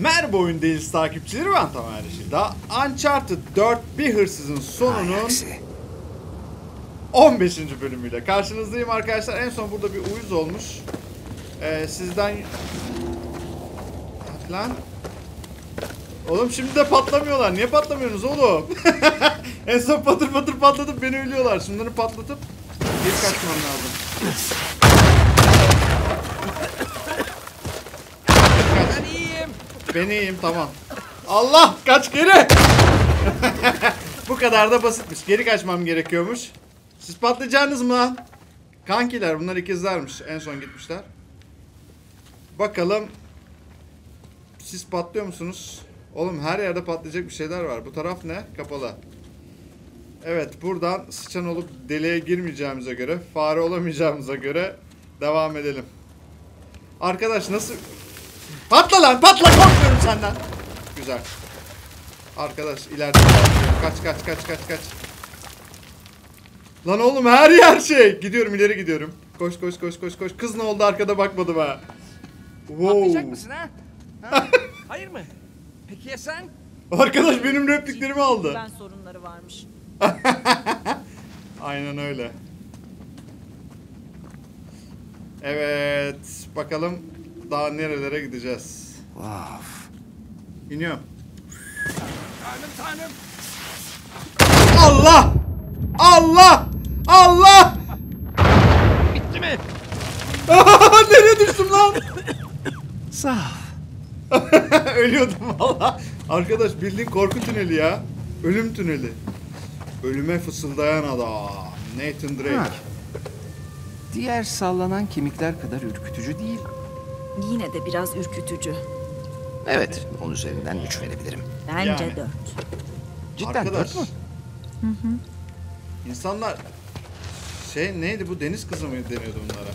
Merhaba oyun değiliz takipçileri ben Tamer Yeşildağ. Uncharted 4 bir hırsızın sonunun aksi. 15. bölümüyle karşınızdayım arkadaşlar. En son burada bir uyuz olmuş. Ee, sizden... Lan. Oğlum şimdi de patlamıyorlar. Niye patlamıyorsunuz oğlum? en son patır patır patlatıp beni ölüyorlar. Şunları patlatıp geri kaçmam lazım. Kaç. Ben iyiyim. Ben iyiyim tamam. Allah kaç geri. Bu kadar da basitmiş. Geri kaçmam gerekiyormuş. Siz patlayacaksınız mı lan? Kankiler bunlar ikizlermiş. En son gitmişler. Bakalım. Siz patlıyor musunuz? Oğlum her yerde patlayacak bir şeyler var. Bu taraf ne? Kapalı. Evet buradan sıçan olup deliğe girmeyeceğimize göre, fare olamayacağımıza göre devam edelim. Arkadaş nasıl... Patla lan patla korkmuyorum senden. Güzel. Arkadaş ileride kaç kaç kaç kaç kaç. Lan oğlum her yer şey. Gidiyorum ileri gidiyorum. Koş koş koş koş koş. Kız ne oldu arkada bakmadım ha. Wow. mısın ha? ha? Hayır mı? Peki ya sen? Arkadaş benim repliklerimi aldı. Ben sorunları varmış. Aynen öyle. Evet. Bakalım daha nerelere gideceğiz. Of. İniyorum. Tanrım tanrım. Allah! Allah! Allah! Bitti mi? Nereye düştüm lan? Sağ ol. Ölüyordum valla. Arkadaş bildiğin korku tüneli ya. Ölüm tüneli. Ölüme fısıldayan adam. Nathan Drake. Ha. Diğer sallanan kemikler kadar ürkütücü değil. Yine de biraz ürkütücü. Evet, onun üzerinden 3 verebilirim. Bence Yani. dört. Cidden Arkadaş. 4 mü? İnsanlar şey neydi bu deniz kızı mı deniyordu bunlara?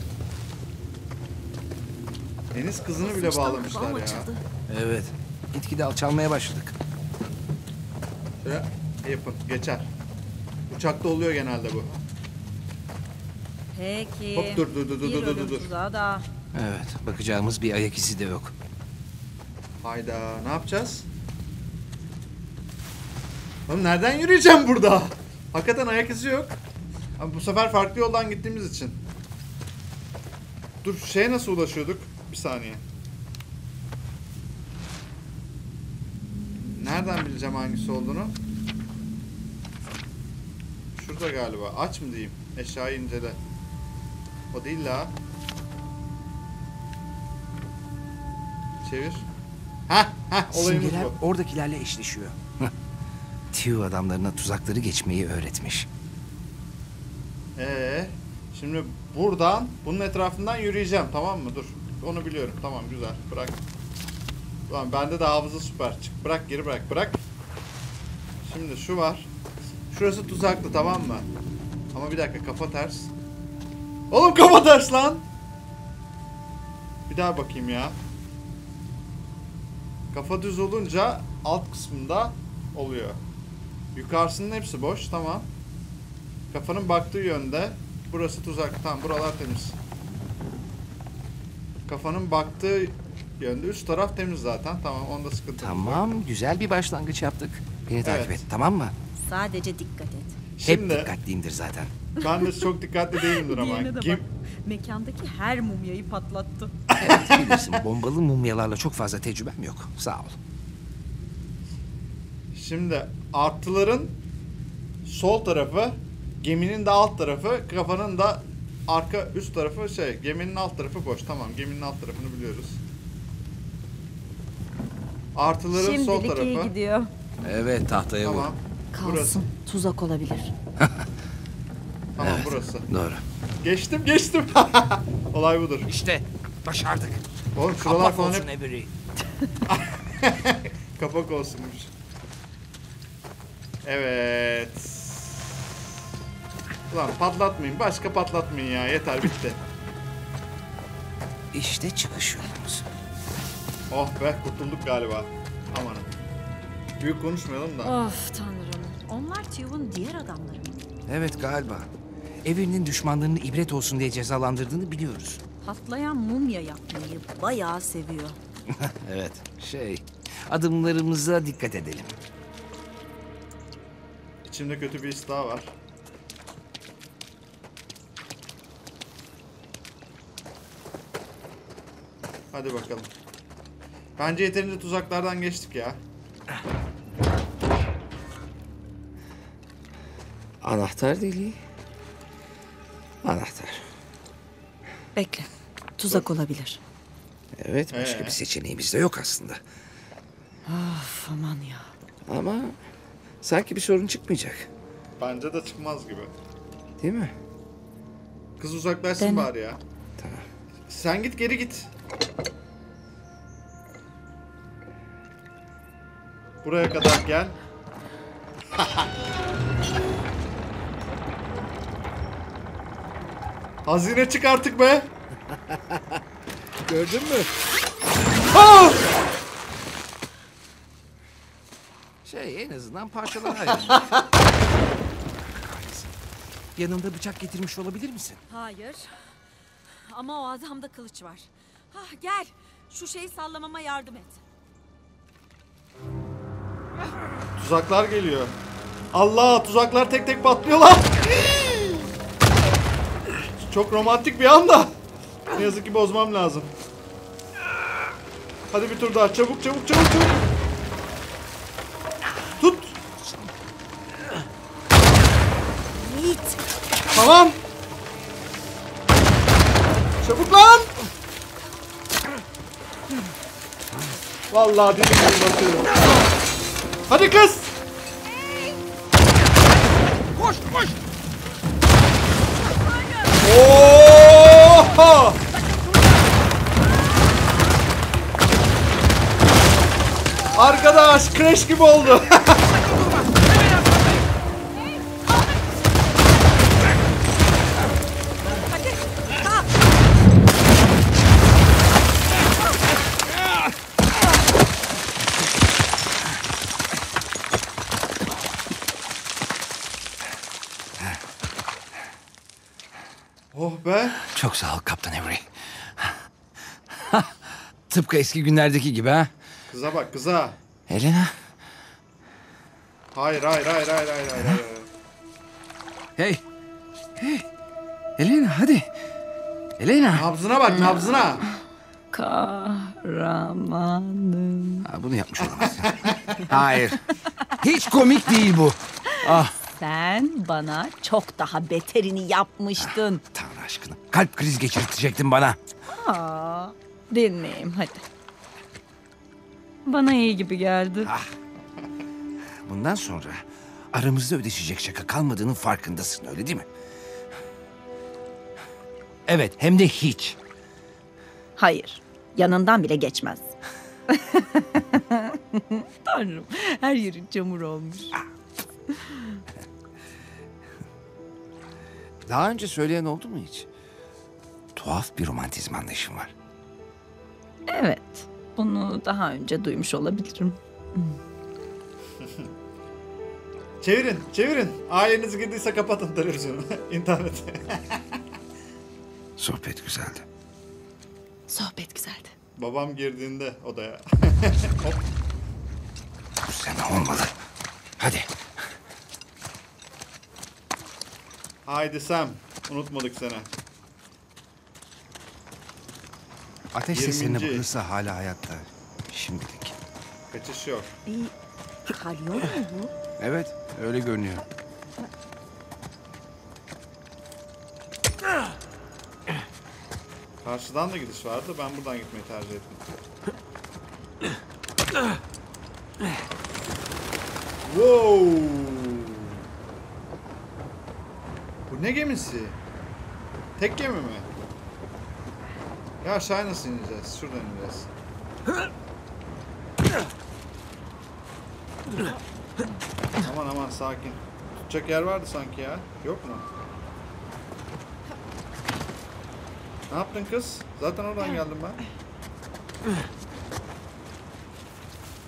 Deniz kızını bile bağlamışlar ya. açıldı. Evet. Gitgide alçalmaya başladık. Şöyle yapın geçer. Uçakta oluyor genelde bu. Peki. Hop, dur, dur, dur, dur, Bir dur, dur, ölüm dur. tuzağı daha. Evet, bakacağımız bir ayak izi de yok. Hayda ne yapacağız? Oğlum nereden yürüyeceğim burada? Hakikaten ayak izi yok. Ama bu sefer farklı yoldan gittiğimiz için. Dur şeye nasıl ulaşıyorduk? Bir saniye. Nereden bileceğim hangisi olduğunu? Şurada galiba. Aç mı diyeyim? Eşyayı incele. O değil la. Çevir. Heh olayımız Simgeler bu. oradakilerle eşleşiyor. Tio adamlarına tuzakları geçmeyi öğretmiş. Ee, şimdi buradan bunun etrafından yürüyeceğim tamam mı? Dur. Onu biliyorum. Tamam güzel. Bırak. Ulan bende de hafıza süper. Çık bırak geri bırak. Bırak. Şimdi şu var. Şurası tuzaklı tamam mı? Ama bir dakika kafa ters. Oğlum kafa ters lan. Bir daha bakayım ya. Kafa düz olunca alt kısmında oluyor. Yukarısının hepsi boş tamam. Kafanın baktığı yönde. Burası tuzak. Tamam buralar temiz. Kafanın baktığı yönde üst taraf temiz zaten. Tamam onda sıkıntı yok. Tamam, güzel bir başlangıç yaptık. Beni takip Evet. et, tamam mı? Sadece dikkat et. Şimdi Hep dikkatliyimdir zaten. ben de çok dikkatli değilimdir ama. Diğerine de bak. Mekandaki her mumyayı patlattı. Evet, bilirsin bombalı mumyalarla çok fazla tecrübem yok. Sağ ol. Şimdi artıların sol tarafı, geminin de alt tarafı, kafanın da arka üst tarafı şey, geminin alt tarafı boş. Tamam, geminin alt tarafını biliyoruz. Artıların sol Şimdilik iyi tarafı. gidiyor. Evet, tahtaya vur. Tamam. Kalsın. Burası. Tuzak olabilir. Tamam Evet. burası. Doğru. Geçtim geçtim. Olay budur. İşte, başardık. Oğlum şuralar Kapak falan olsun hep Avery. kapak olsunmuş. Evet. Ulan patlatmayın. Başka patlatmayın ya. Yeter bitti. İşte çıkış yolumuz. Oh be kurtulduk galiba. Amanın. Büyük konuşmayalım da. Of tanrım. Onlar Tew'un diğer adamları mı? Evet galiba. Avery'nin düşmanlarını ibret olsun diye cezalandırdığını biliyoruz. Patlayan mumya yapmayı bayağı seviyor. evet, şey, adımlarımıza dikkat edelim. İçimde kötü bir his daha var. Hadi bakalım. Bence yeterince tuzaklardan geçtik ya. Anahtar deliği. Anahtar. Bekle. Tuzak olabilir. Evet, başka Ee? bir seçeneğimiz de yok aslında. Of aman ya. Ama sanki bir sorun çıkmayacak. Bence de çıkmaz gibi. Değil mi? Kız uzaklaşsın Dene. bari ya. Tamam. Sen git geri git. Buraya kadar gel. Hazine çık artık be. Gördün mü? Ah! Şey, en azından parçalar Yanında bıçak getirmiş olabilir misin? Hayır. Ama o adamda kılıç var. Hah, gel. Şu şeyi sallamama yardım et. Tuzaklar geliyor. Allah tuzaklar tek tek patlıyorlar. Çok romantik bir anda. Ne yazık ki bozmam lazım. Hadi bir tur daha çabuk çabuk çabuk çabuk. Tut. Yiğit. Tamam. Çabuk lan. Vallahi dilim gibi. Hadi kız. Oha! Arkadaş crash gibi oldu. Oh be. Çok sağ ol Kaptan Avery. Tıpkı eski günlerdeki gibi ha. Kıza bak kıza. Elena. Hayır hayır hayır hayır hayır hayır. hayır. Hey. Hey. Elena hadi. Elena. Nabzına bak nabzına. Kahramanım. Ha, bunu yapmış olamazsın. Hayır. Hiç komik değil bu. Ah Sen bana çok daha beterini yapmıştın. Tanrı aşkına. Kalp krizi geçirtecektin bana. Aa, dinleyeyim hadi. Bana iyi gibi geldi. Bundan sonra aramızda ödeşecek şaka kalmadığının farkındasın öyle değil mi? Evet hem de hiç. Hayır. Yanından bile geçmez. Tanrım her yerin çamur olmuş. Daha önce söyleyen oldu mu hiç? Tuhaf bir romantizm anlayışım var. Evet. Bunu daha önce duymuş olabilirim. Çevirin çevirin. Aileniz girdiyse kapatın televizyonu. İnterneti. Sohbet güzeldi. Sohbet güzeldi. Babam girdiğinde odaya. Bu sene olmalı. Haydi Sam. Unutmadık seni. Ateş 20. seslerine bakılırsa hala hayatta. Şimdilik. Kaçış yok. Bir kalyon mu bu? Evet öyle görünüyor. Karşıdan da gidiş vardı. Ben buradan gitmeyi tercih ettim. wow. Bu ne gemisi? Tek gemi mi? Ya aşağı nasıl ineceğiz? Şuradan ineceğiz. aman aman sakin. Tutacak yer vardı sanki ya. Yok mu? Ne yaptın kız? Zaten oradan geldim ben.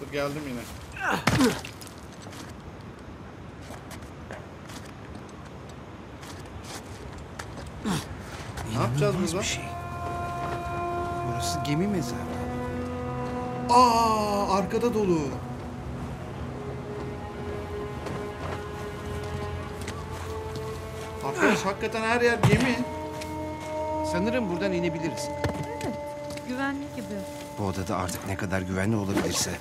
Dur geldim yine. Yapacağız burada? bir şey. Burası gemi mezarı. Aa arkada dolu. Arkadaş hakikaten her yer gemi. Sanırım buradan inebiliriz. Güvenli gibi. Bu odada artık ne kadar güvenli olabilirse.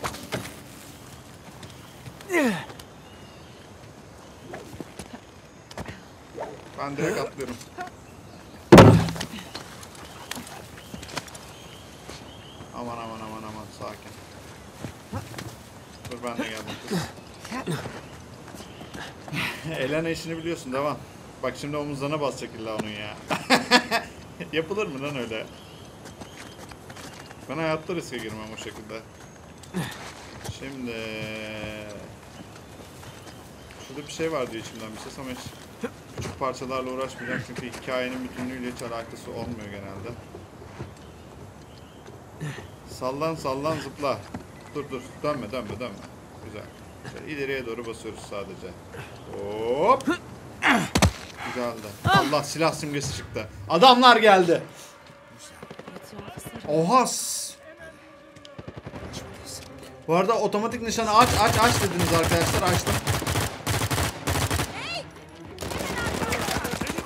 Ben direkt atlıyorum. Aman aman aman aman sakin. Dur ben de geldim. kız. Elena işini biliyorsun devam. Bak şimdi omuzlarına basacak illa onun ya. Yapılır mı lan öyle? Ben hayatta riske girmem o şekilde. Şimdi... Şurada bir şey var diyor içimden bir ses ama hiç küçük parçalarla uğraşmayacağım çünkü hikayenin bütünlüğüyle hiç alakası olmuyor genelde. Sallan sallan zıpla. Dur dur dönme dönme dönme. Güzel. Şöyle doğru basıyoruz sadece. Hop. Güzeldi. Allah silah simgesi çıktı. Adamlar geldi. Etrafı sarı. Oha. s- Bu arada otomatik nişanı aç aç aç dediniz arkadaşlar açtım.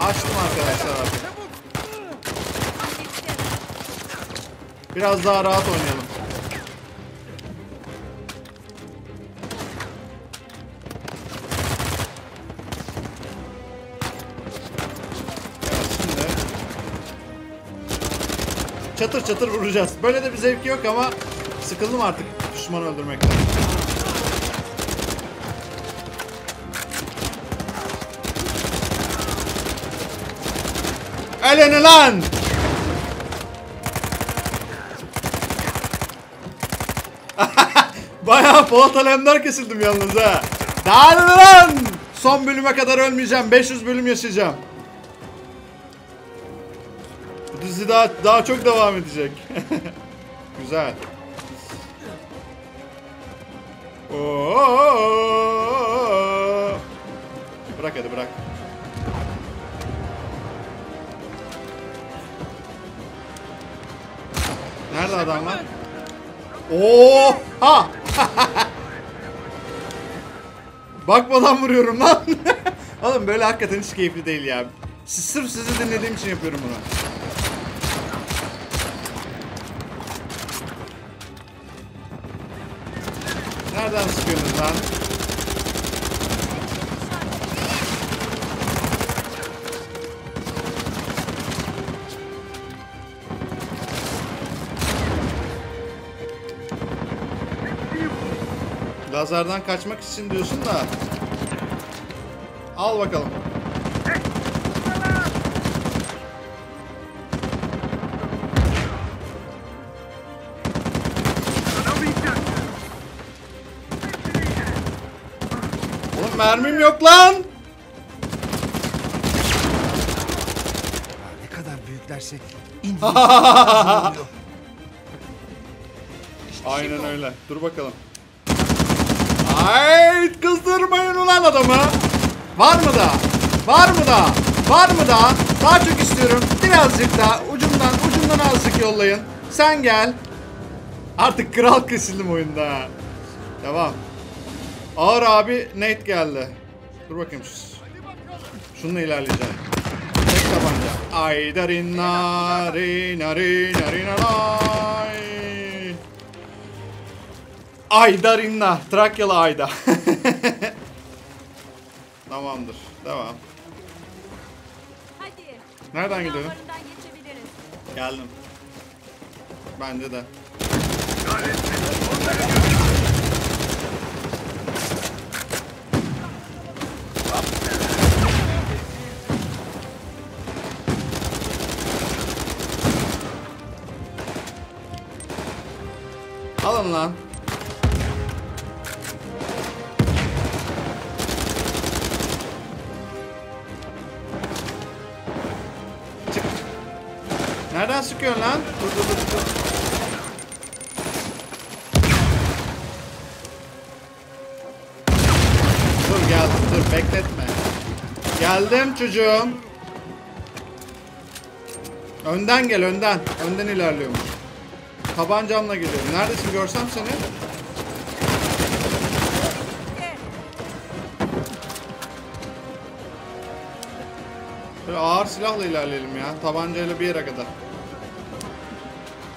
Açtım arkadaşlar artık. Biraz daha rahat oynayalım. Çatır çatır vuracağız. Böyle de bir zevki yok ama sıkıldım artık düşman öldürmekten. Eleni lan! Bayağı Polat Alemdar kesildim yalnız ha. Ne lan! Son bölüme kadar ölmeyeceğim. 500 bölüm yaşayacağım. Daha daha çok devam edecek. Güzel. Oo! Bırak hadi bırak. Nerede adamlar? Oo! Ha! Bakmadan vuruyorum lan. Oğlum böyle hakikaten hiç keyifli değil ya. Sırf sizi dinlediğim için yapıyorum bunu. Nereden sıkıyorsunuz lan? Lazerden kaçmak için diyorsun da. Al bakalım. Mermim yok lan. Ne kadar büyüklerse indiği oluyor. Aynen öyle. Dur bakalım. Ay kızdırmayın ulan adamı. Var mı da? Var mı da? Var mı da? Daha çok istiyorum. Birazcık daha ucundan ucundan azıcık yollayın. Sen gel. Artık kral kesildim oyunda. Devam. Ağır abi Nate geldi. Dur bakayım. Şununla ilerleyeceğim. Tek tabanca. Ay darin nari nari nari naray. Aydarinna. Trakyalı Ayda. Tamamdır. Devam. Hadi. Nereden geçebiliriz. Geldim. Bence de. Alın lan. Çık. Nereden sıkıyorsun lan? Dur dur dur dur. Dur geldim dur bekletme. Geldim çocuğum. Önden gel önden. Önden ilerliyormuş. Tabancamla geliyorum. Neredesin görsem seni. Böyle ağır silahla ilerleyelim ya. Tabancayla bir yere kadar.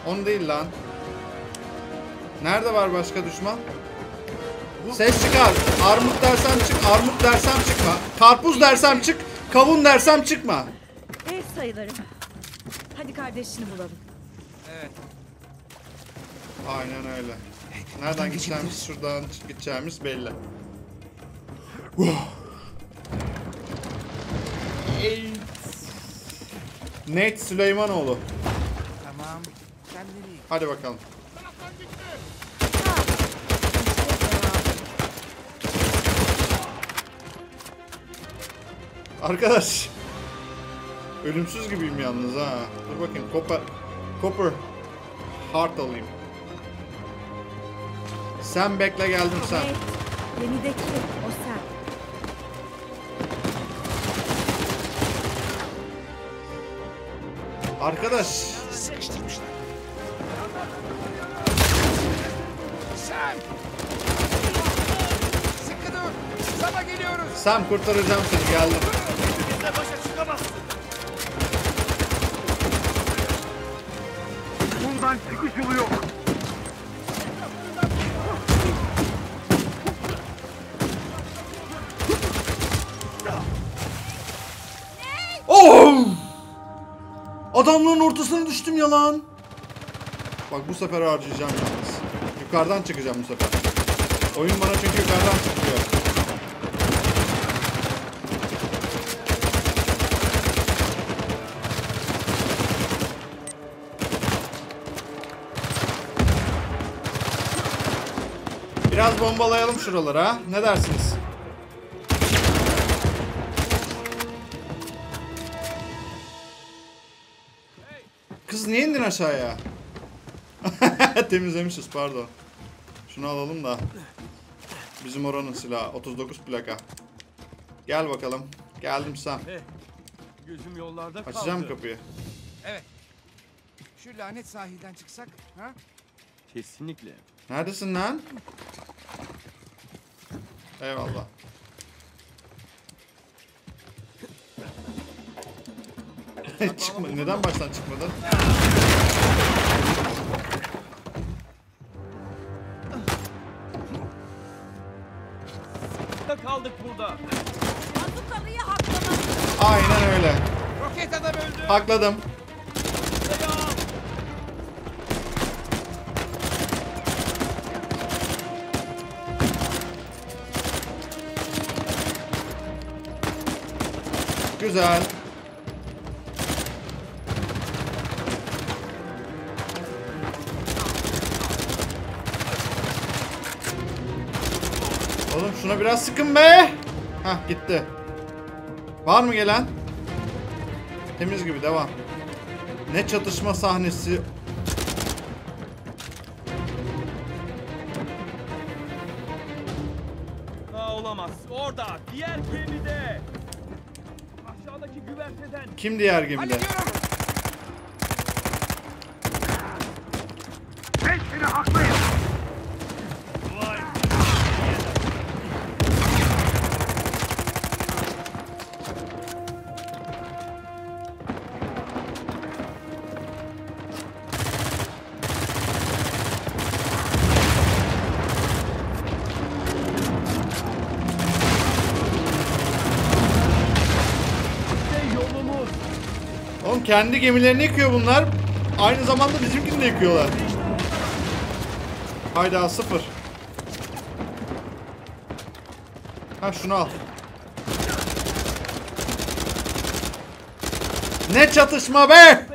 On değil lan. Nerede var başka düşman? Ses çıkar. Armut dersem çık, armut dersem çıkma. Karpuz dersem çık, kavun dersem çıkma. Ev sayılarım. Hadi kardeşini bulalım. Aynen öyle. Nereden gideceğimiz, şuradan gideceğimiz belli. Nate Süleymanoğlu. Tamam. Sen nereye? Hadi bakalım. Arkadaş. Ölümsüz gibiyim yalnız ha. Dur bakayım. Copper, Copper Heart alayım. Sen bekle geldim sen. Evet. Gemideki o sen. Arkadaş. Sıkıştırmışlar. Sen! Sıkı dur. Sana geliyoruz. Sam kurtaracağım seni geldim. Bizle başa çıkamazsın. Buradan çıkış yolu yok. Adamların ortasına düştüm ya lan. Bak bu sefer harcayacağım yalnız. Yukarıdan çıkacağım bu sefer. Oyun bana çünkü yukarıdan çıkıyor. Biraz bombalayalım şuraları ha. Ne dersiniz? Kız niye indin aşağıya? Temizlemişiz pardon. Şunu alalım da. Bizim oranın silahı 39 plaka. Gel bakalım. Geldim Sam. Gözüm yollarda kaldı. Açacağım kapıyı. Evet. Şu lanet sahilden çıksak, ha? Kesinlikle. Neredesin lan? Eyvallah. Çıkma. Neden baştan çıkmadın? kaldık burada. Bazukalıyı haklamak. Aynen öyle. Roket adam öldü. Hakladım. Güzel. Şuna biraz sıkın be. Hah gitti. Var mı gelen? Temiz gibi devam. Ne çatışma sahnesi. Ha olamaz. Orada. Diğer gemide. Aşağıdaki güverteden. Kim diğer gemide? Hepsini kendi gemilerini yıkıyor bunlar. Aynı zamanda bizimkini de yıkıyorlar. Hayda sıfır. Ha şunu al. Ne çatışma be!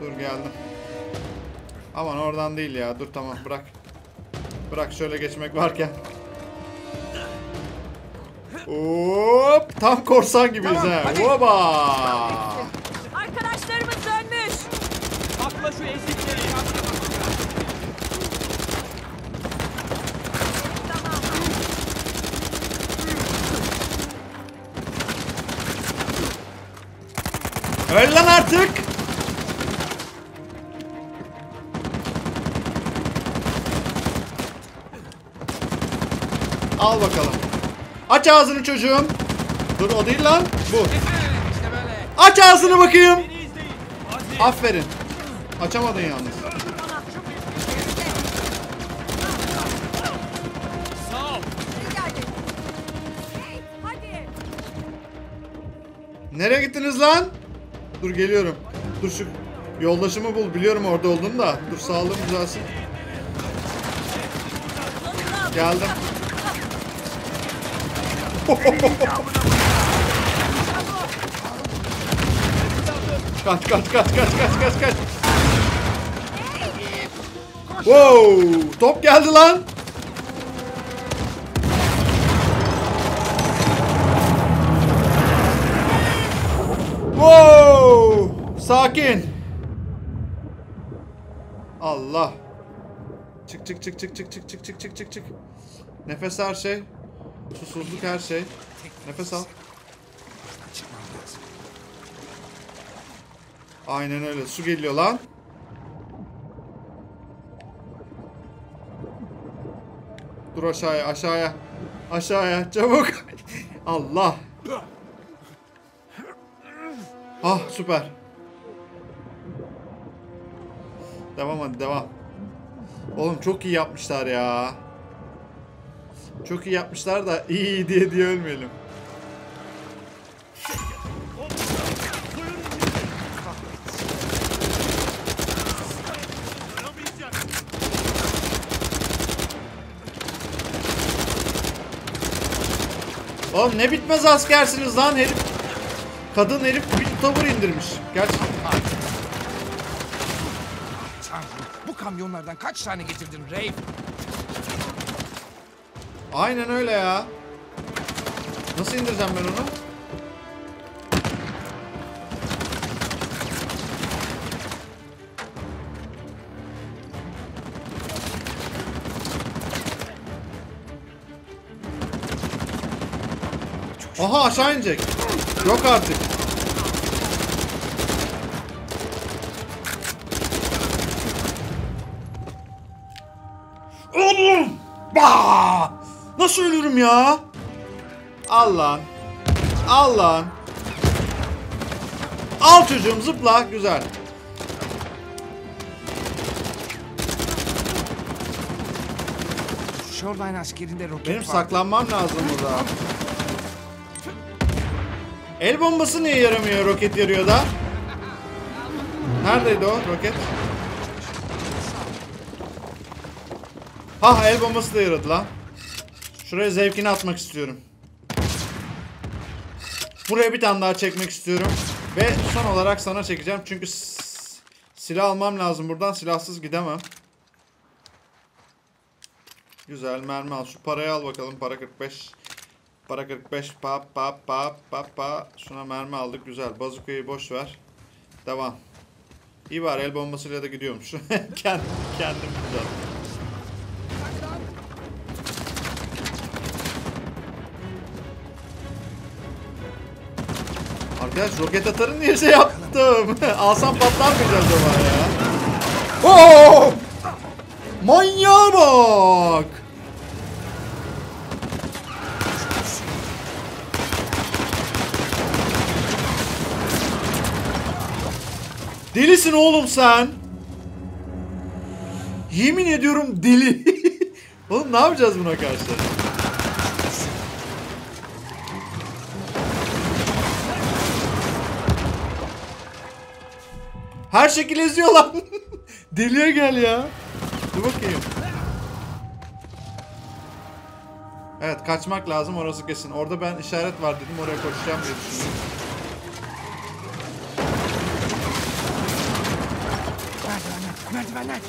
Dur geldim. Aman oradan değil ya. Dur tamam bırak. Bırak şöyle geçmek varken. Hop! Tam korsan gibiyiz tamam, ha. Hoba! Arkadaşlarımız dönmüş. Atla şu ezikleri. Öl lan artık. Al bakalım. Aç ağzını çocuğum. Dur o değil lan. Bu. Aç ağzını bakayım. Aferin. Açamadın yalnız. Nereye gittiniz lan? Dur geliyorum. Dur şu yoldaşımı bul. Biliyorum orada olduğunu da. Dur sağlığım düzelsin. Geldim. Kaç kaç kaç kaç kaç kaç kaç. Wow! Top geldi lan. Wow! Sakin. Allah. Çık çık çık çık çık çık çık çık çık çık. Nefes her şey. Susuzluk her şey. Nefes al. Aynen öyle. Su geliyor lan. Dur aşağıya, aşağıya. Aşağıya, çabuk. Allah. Ah, süper. Devam hadi, devam. Oğlum çok iyi yapmışlar ya. Çok iyi yapmışlar da iyi diye diye ölmeyelim. Oğlum ne bitmez askersiniz lan herif. Kadın herif bir tavır indirmiş. Gerçekten. Bu kamyonlardan kaç tane getirdin Rafe? Aynen öyle ya. Nasıl indireceğim ben onu? Aha aşağı inecek. Yok artık. Nasıl ölürüm ya? Al lan. Al lan. Al çocuğum zıpla. Güzel. Shoreline askerinde roket Benim saklanmam lazım burada. El bombası niye yaramıyor roket yarıyor da? Neredeydi o roket? Ha el bombası da yaradı lan. Şuraya zevkini atmak istiyorum. Buraya bir tane daha çekmek istiyorum. Ve son olarak sana çekeceğim. Çünkü silah almam lazım buradan. Silahsız gidemem. Güzel mermi al. Şu parayı al bakalım. Para 45. Para 45. Pa pa pa pa pa. Şuna mermi aldık. Güzel. Bazukayı boş ver. Devam. İyi var. El bombasıyla da gidiyormuş. kendim, kendim güzel. Arkadaş roket atarı niye şey yaptım? Alsam patlar mıydı acaba ya? Oo! Manyağa bak! Delisin oğlum sen. Yemin ediyorum deli. oğlum ne yapacağız buna karşı? Her şekil eziyor lan. Deliye gel ya. Dur bakayım. Evet kaçmak lazım orası kesin. Orada ben işaret var dedim oraya koşacağım diye düşündüm. Merdivenler, merdivenler.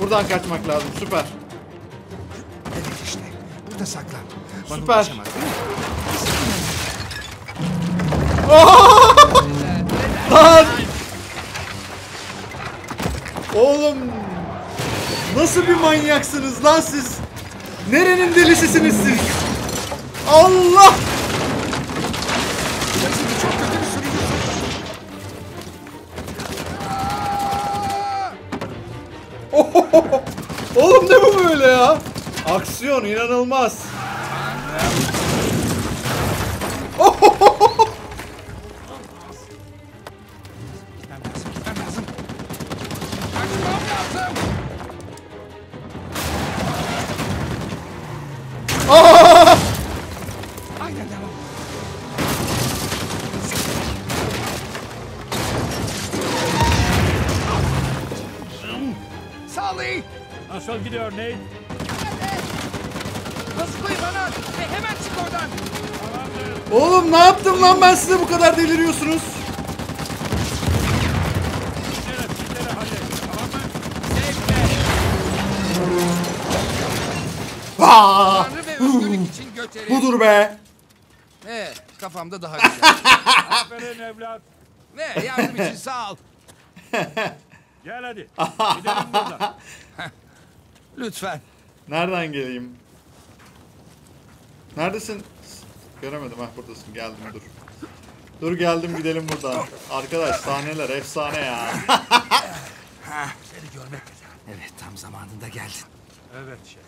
Buradan kaçmak lazım süper. Evet işte. Burada saklan. Bana Süper. Lan! Oğlum nasıl bir manyaksınız lan siz? Nerenin delisisiniz siz? Allah! Oğlum ne bu böyle ya? Aksiyon inanılmaz. Oğlum ne yaptım lan ben size bu kadar deliriyorsunuz? Aa, Tanrı ve özgürlük için göteri. budur be. Ee, kafamda daha güzel. Aferin evlat. ne yardım için sağ ol. Gel hadi. Gidelim buradan. Lütfen. Nereden geleyim? Neredesin? Göremedim ha buradasın geldim dur. Dur geldim gidelim buradan. Arkadaş sahneler efsane ya. Seni görmek güzel. Evet tam zamanında geldin. Evet şey.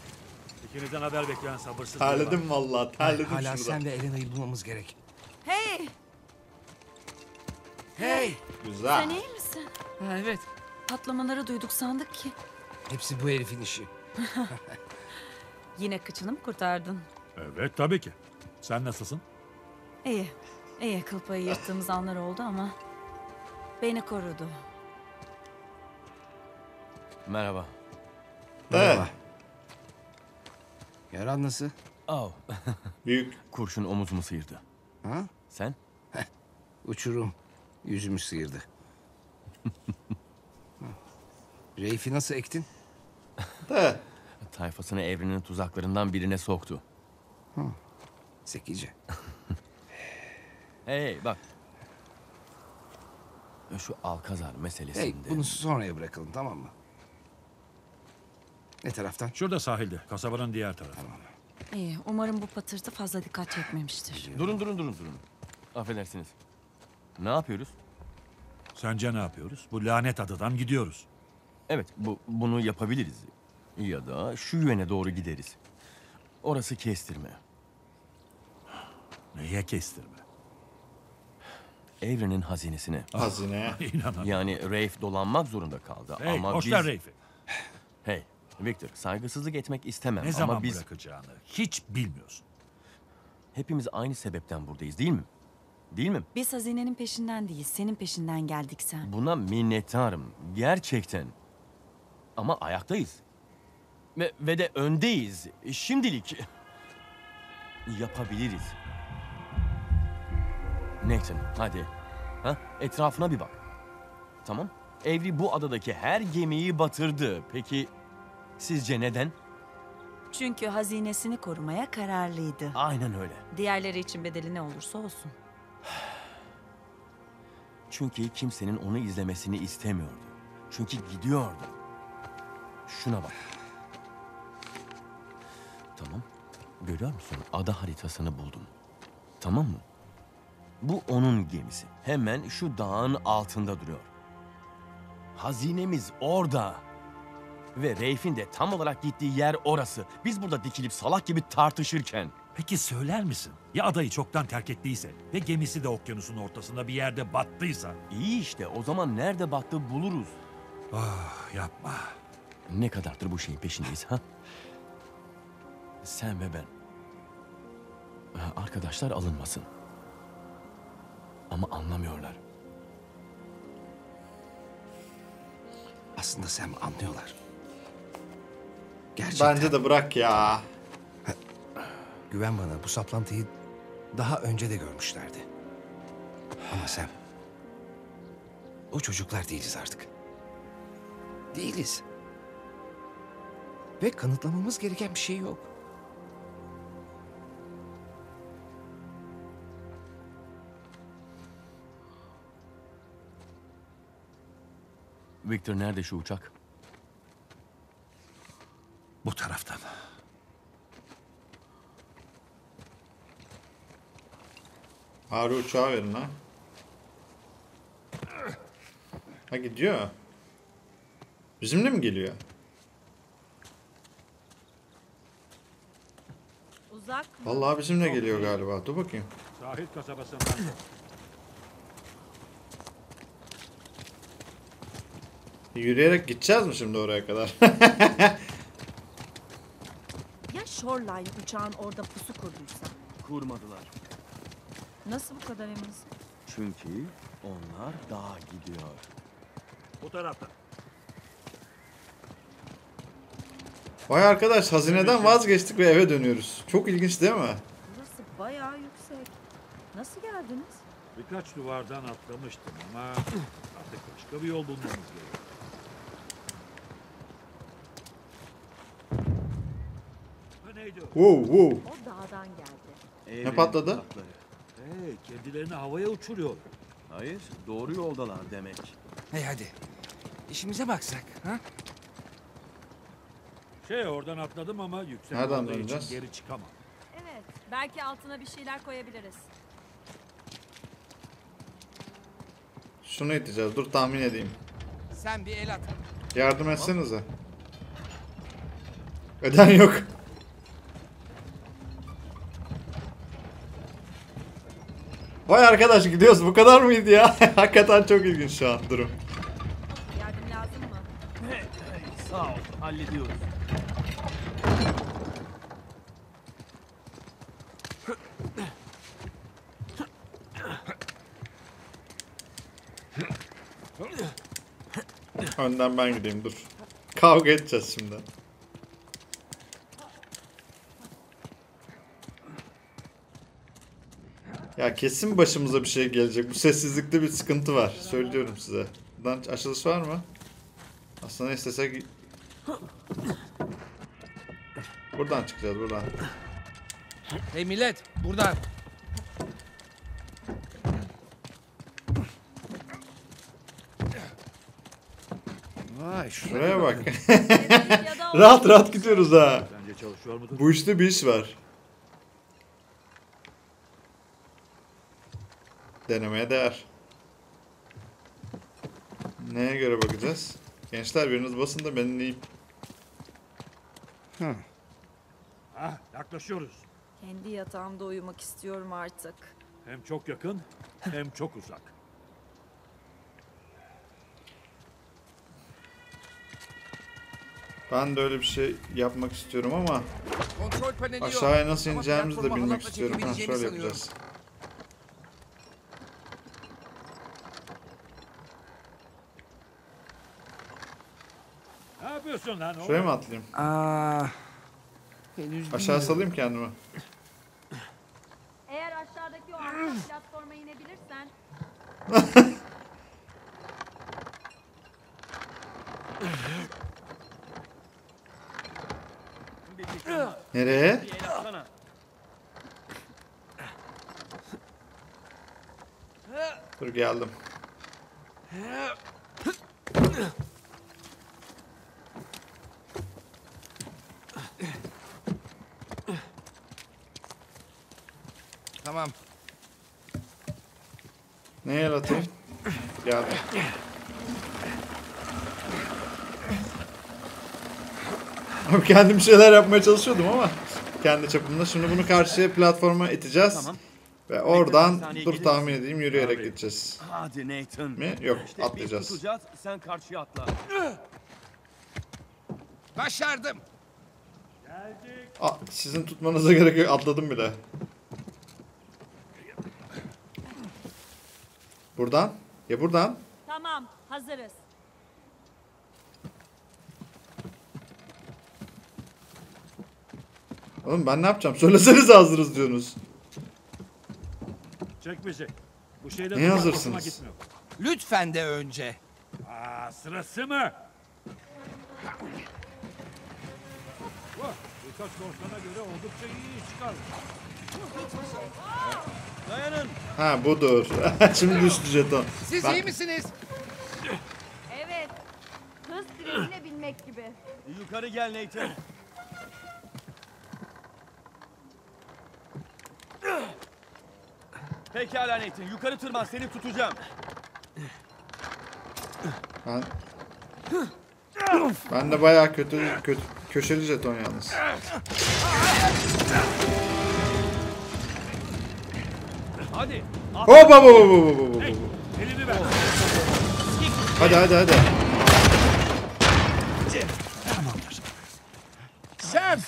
İkinizden haber bekleyen sabırsız. terledim vallahi terledim Hala şurada. sen ve Elena'yı bulmamız gerek. Hey Hey! Güzel. sen iyi misin? Ha, evet. Patlamaları duyduk sandık ki. Hepsi bu herifin işi. Yine kıçını mı kurtardın? Evet tabii ki. Sen nasılsın? İyi. İyi kıl payı yırttığımız anlar oldu ama beni korudu. Merhaba. Evet. Yaran nasıl? Oh, Büyük. kurşun omuzumu sıyırdı. Ha? Sen? Uçurum. Yüzümü sıyırdı. Reif'i nasıl ektin? Tayfasını evrenin tuzaklarından birine soktu. Zekice. Hey, hey bak. Şu Alkazar meselesinde... Hey bunu sonraya bırakalım tamam mı? Ne taraftan? Şurada sahilde. Kasabanın diğer tarafı. İyi. Umarım bu patırtı fazla dikkat çekmemiştir. Durun durun durun durun. Affedersiniz. Ne yapıyoruz? Sence ne yapıyoruz? Bu lanet adadan gidiyoruz. Evet, bu bunu yapabiliriz. Ya da şu yöne doğru gideriz. Orası kestirme. Neye kestirme? Evrenin hazinesine. Hazine. İnanın. Yani Rafe dolanmak zorunda kaldı Hey, ama boş biz... ver Reif'i. Hey, Victor, saygısızlık etmek istemem Ne ama zaman biz bırakacağını hiç bilmiyorsun. hepimiz aynı sebepten buradayız değil mi? Değil mi? Biz hazinenin peşinden değil, senin peşinden geldik sen. Buna minnettarım. Gerçekten. Ama ayaktayız. Ve, ve de öndeyiz. Şimdilik. Yapabiliriz. Nathan hadi. Ha? Etrafına bir bak. Tamam. Evri bu adadaki her gemiyi batırdı. Peki sizce neden? Çünkü hazinesini korumaya kararlıydı. Aynen öyle. Diğerleri için bedeli ne olursa olsun. Çünkü kimsenin onu izlemesini istemiyordu. Çünkü gidiyordu. Şuna bak. Tamam. Görüyor musun? Ada haritasını buldum. Tamam mı? Bu onun gemisi. Hemen şu dağın altında duruyor. Hazinemiz orada. Ve Reif'in de tam olarak gittiği yer orası. Biz burada dikilip salak gibi tartışırken. Peki söyler misin? Ya adayı çoktan terk ettiyse ve gemisi de okyanusun ortasında bir yerde battıysa? İyi işte o zaman nerede battı buluruz. Ah yapma. Ne kadardır bu şeyin peşindeyiz ha? Sen ve ben. Arkadaşlar alınmasın. Ama anlamıyorlar. Aslında Sam anlıyorlar. Gerçekten. Bence de bırak ya. Güven bana bu saplantıyı daha önce de görmüşlerdi. Ama Sam... O çocuklar değiliz artık. Değiliz. Ve kanıtlamamız gereken bir şey yok. Victor nerede şu uçak? Bu taraftan. Harbi uçağı verin ha. Ha gidiyor. Bizimle mi geliyor? Uzak mı? Vallahi bizimle geliyor galiba. Dur bakayım. Sahil kasabasından. Yürüyerek gideceğiz mi şimdi oraya kadar? Ya Shoreline uçağın orada pusu kurduysa? Kurmadılar. Nasıl bu kadar eminsin? Çünkü onlar dağa gidiyor. Bu tarafta. Vay arkadaş hazineden vazgeçtik ve eve dönüyoruz. Çok ilginç değil mi? Burası bayağı yüksek. Nasıl geldiniz? Birkaç duvardan atlamıştım ama artık başka bir yol bulmamız gerekiyor. Bu neydi o? Wow wow. O dağdan geldi. Evrenin patladı? Hey, kendilerini havaya uçuruyor. Hayır, doğru yoldalar demek. Hey hadi. İşimize baksak. Ha? Şey oradan atladım ama yüksek Nereden olduğu için döneceğiz? geri çıkamam. Evet. Belki altına bir şeyler koyabiliriz. Şunu iteceğiz. Dur tahmin edeyim. Sen bir el at. Yardım etsenize. Eden yok. Vay arkadaş gidiyoruz. Bu kadar mıydı ya? Hakikaten çok ilginç şu an durum. Yardım lazım mı? Sağ ol, hallediyoruz. Önden ben gideyim dur. Kavga edeceğiz şimdi. Ya kesin başımıza bir şey gelecek. Bu sessizlikte bir sıkıntı var. Söylüyorum size. Buradan açılış var mı? Aslında istesek... Buradan çıkacağız buradan. Hey millet buradan. Vay Şuraya bak. Rahat rahat gidiyoruz ha. Sence çalışıyor mudur? Bu işte bir iş var. Denemeye değer. Neye göre bakacağız? Gençler biriniz basın da ben dinleyeyim. Ah, yaklaşıyoruz. Kendi yatağımda uyumak istiyorum artık. Hem çok yakın hem çok uzak. Ben de öyle bir şey yapmak istiyorum ama aşağıya nasıl ineceğimizi de bilmek istiyorum. Ha, şöyle sanıyorum. yapacağız. Ne yapıyorsun lan? Şuraya mı atlayayım? Aa, henüz Aşağı salayım kendimi. Eğer aşağıdaki o arka platforma inebilirsen... Bir fikrim var. Nereye? Bir el atsana. Dur geldim. Tamam. Neye el atayım? Geldim. Abi kendim şeyler yapmaya çalışıyordum ama kendi çapımda. Şimdi bunu karşıya platforma iteceğiz. Tamam. Ve oradan dur tahmin edeyim yürüyerek Abi. gideceğiz. Hadi Nathan. Mi? Yok İşte atlayacağız. Tutacağız, sen karşıya atla. Başardım. Aa, sizin tutmanıza gerek yok atladım bile. Buradan. Ya buradan. Tamam, hazırız. Oğlum ben ne yapacağım? Söylesenize hazırız diyorsunuz. Çekmeyecek. Bu şeyde Neye hazırsınız? Lütfen de önce. Aa, sırası mı? Vah, birkaç korsana göre oldukça iyi çıkar. Dayanın. Ha budur. Şimdi düştü jeton. Siz Ben- iyi misiniz? Evet. Hız trenine binmek gibi. Yukarı gel Nathan. Pekala Nathan, yukarı tırman, seni tutacağım. Ben... Ben de bayağı kötü, kötü köşeli jeton yalnız. Hadi. Hop hop hop hop hop hop, elini ver. Hadi hadi hadi. Tamamdır. Sam!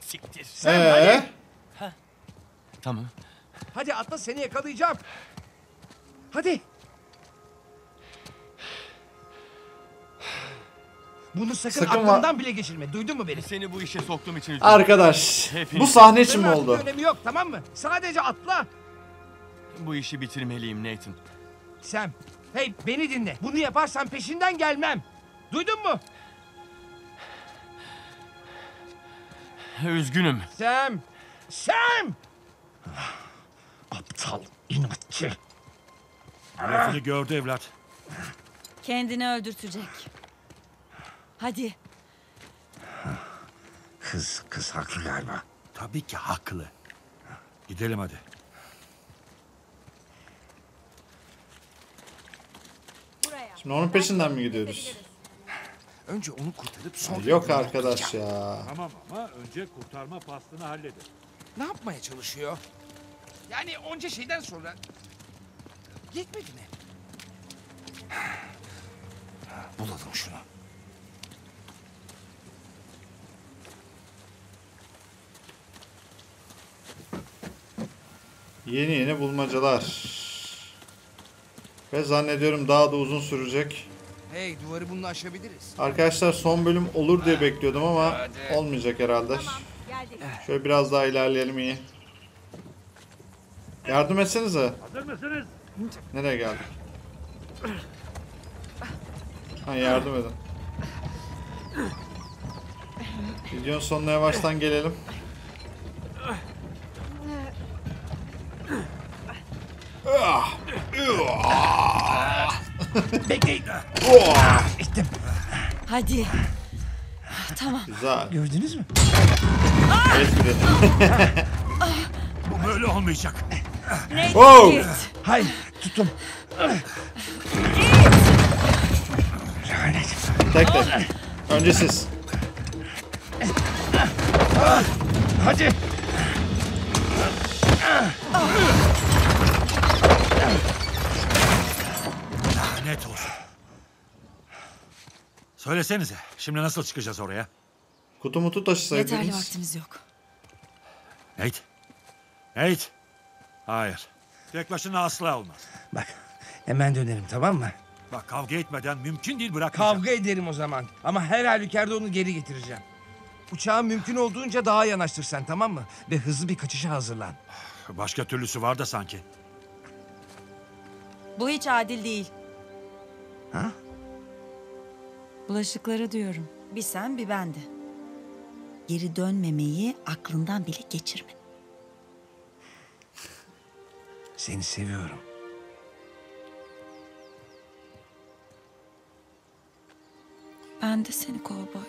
Siktir. Ee, hadi! Tamam. Hadi atla seni yakalayacağım. Hadi. Bunu sakın, Sakın aklından bile geçirme. Duydun mu beni? Seni bu işe soktuğum için üzgünüm. arkadaş Hepiniz- bu sahne için mi Bunun artık oldu? önemi yok tamam mı? Sadece atla. Bu işi bitirmeliyim Nathan. Sam, hey beni dinle. Bunu yaparsan peşinden gelmem. Duydun mu? Üzgünüm. Sam! Sam! Aptal, inatçı. Lafını gördü evlat. Kendini öldürtecek. Hadi. Kız, kız haklı galiba. Tabii ki haklı. Gidelim hadi. Buraya. Şimdi onun peşinden mi gidiyoruz? Önce onu kurtarıp sonra... Yok öbürünü arkadaş ya. Tamam ama önce kurtarma pastını halledin. Ne yapmaya çalışıyor? Yani onca şeyden sonra... Yetmedi mi? Bulalım şunu. Yeni yeni bulmacalar. Ve zannediyorum daha da uzun sürecek. Hey duvarı bununla aşabiliriz. Arkadaşlar son bölüm olur diye bekliyordum ama Hadi. olmayacak herhalde. Şöyle biraz daha ilerleyelim iyi. Yardım etsenize. Hazır mısınız? Nereye geldik? Ha yardım edin. Videonun sonuna yavaştan gelelim. Bekleyin. Hadi. Tamam. Güzel. Gördünüz mü? Bu böyle olmayacak. Nate Wow. git. Hayır, tuttum. Lanet. Tek tek. Önce siz. Hadi. Net olsun. Söylesenize. Şimdi nasıl çıkacağız oraya? Kutu mutu Yeterli taşısaydınız. vaktimiz yok. Nate. Nate. Hayır. Tek başına asla olmaz. Bak, hemen dönerim tamam mı? Bak kavga etmeden mümkün değil bırakmayacağım. Kavga ederim o zaman. Ama her halükarda onu geri getireceğim. Uçağı mümkün olduğunca daha yanaştır sen tamam mı? Ve hızlı bir kaçışa hazırlan. Başka türlüsü var da sanki. Bu hiç adil değil. Ha? Bulaşıkları diyorum. Bir sen bir ben de. Geri dönmemeyi aklından bile geçirme. Seni seviyorum. Ben de seni kovboy.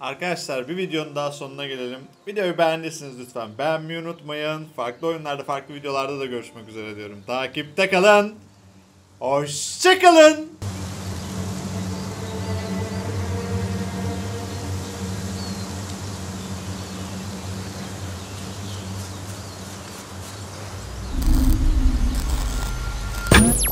Arkadaşlar bir videonun daha sonuna gelelim. Videoyu beğendiyseniz lütfen beğenmeyi unutmayın. Farklı oyunlarda, farklı videolarda da görüşmek üzere diyorum. Takipte kalın. Hoşçakalın.